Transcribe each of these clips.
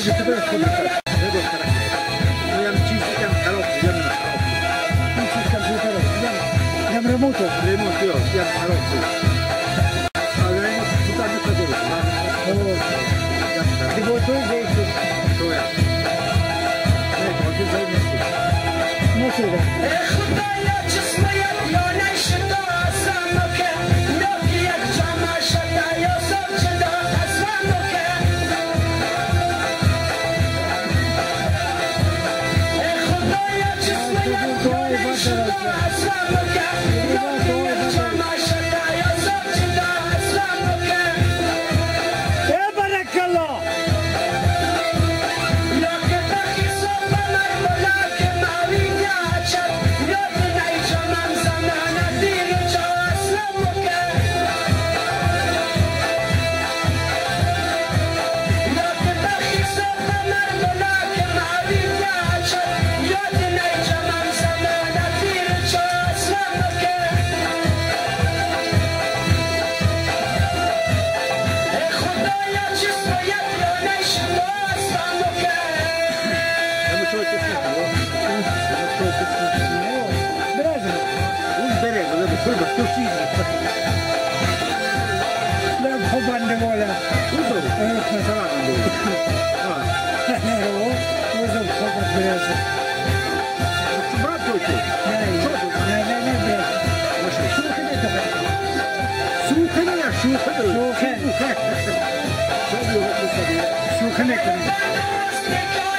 جتبات خبرتك هذا الحركة ويام تيجي كان حروف يام حروف تيجي كان في حروف يام يام ريموتو ريموتو يام حروف Yeah. Yeah. ban de mola. Uso. Eh, kasar ando. Ah. Nero, uso poco preso. Bato tu. Çoğu. Ne ne ne ne. Uso. Suke ne tabi. Suke ne ya suke de. Suke. Suke ne tabi. Suke ne tabi.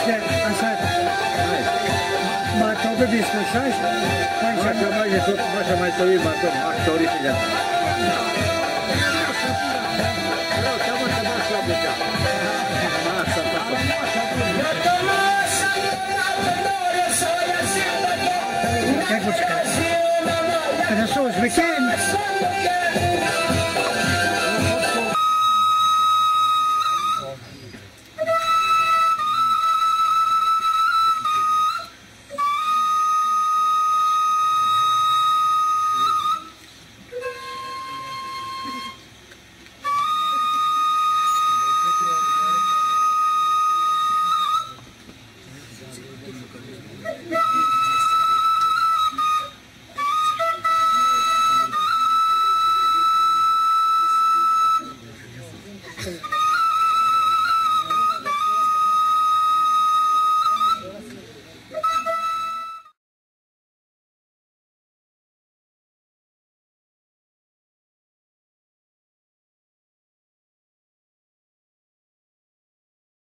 işte aşağı Martobu bismo şaş. Kanka kaba je to vaša majstovi martom aktori filan. Хорошо, Узбекин.